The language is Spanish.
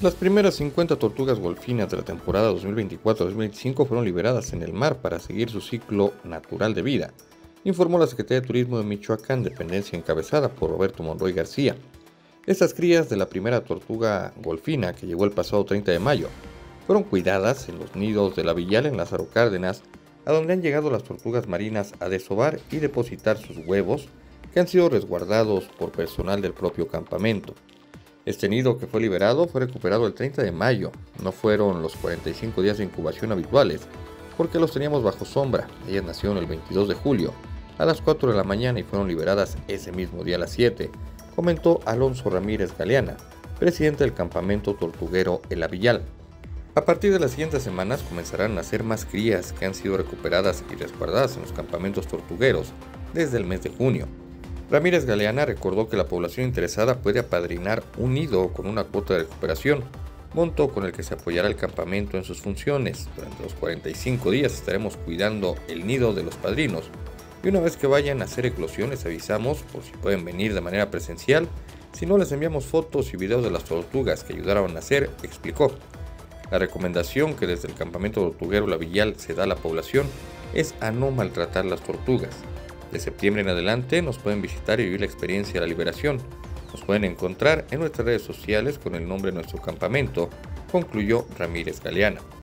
Las primeras 50 tortugas golfinas de la temporada 2024-2025 fueron liberadas en el mar para seguir su ciclo natural de vida, informó la Secretaría de Turismo de Michoacán, dependencia encabezada por Roberto Monroy García. Estas crías de la primera tortuga golfina, que llegó el pasado 30 de mayo, fueron cuidadas en los nidos de la Villal en Lázaro Cárdenas, a donde han llegado las tortugas marinas a desovar y depositar sus huevos, que han sido resguardados por personal del propio campamento. Este nido que fue liberado fue recuperado el 30 de mayo. No fueron los 45 días de incubación habituales, porque los teníamos bajo sombra. Ellas nacieron el 22 de julio, a las 4 de la mañana y fueron liberadas ese mismo día a las 7, comentó Alonso Ramírez Galeana, presidente del campamento tortuguero El Avillal. A partir de las siguientes semanas comenzarán a nacer más crías que han sido recuperadas y resguardadas en los campamentos tortugueros desde el mes de junio. Ramírez Galeana recordó que la población interesada puede apadrinar un nido con una cuota de recuperación, monto con el que se apoyará el campamento en sus funciones. Durante los 45 días estaremos cuidando el nido de los padrinos y una vez que vayan a hacer eclosiones avisamos por si pueden venir de manera presencial, si no les enviamos fotos y videos de las tortugas que ayudaron a nacer, explicó. La recomendación que desde el campamento tortuguero La Villal se da a la población es a no maltratar las tortugas. De septiembre en adelante nos pueden visitar y vivir la experiencia de la liberación. Nos pueden encontrar en nuestras redes sociales con el nombre de nuestro campamento, concluyó Ramírez Galeana.